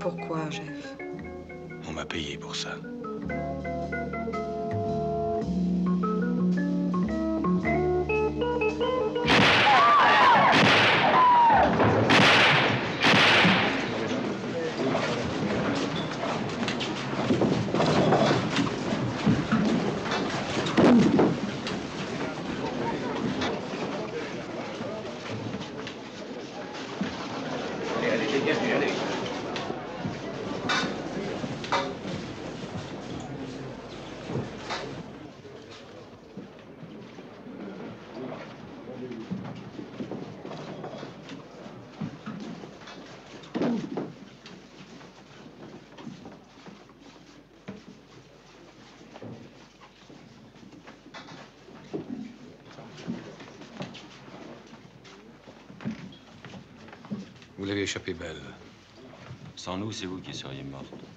Pourquoi, Jeff? On m'a payé pour ça. Vous l'avez échappé belle. Sans nous, c'est vous qui seriez morte.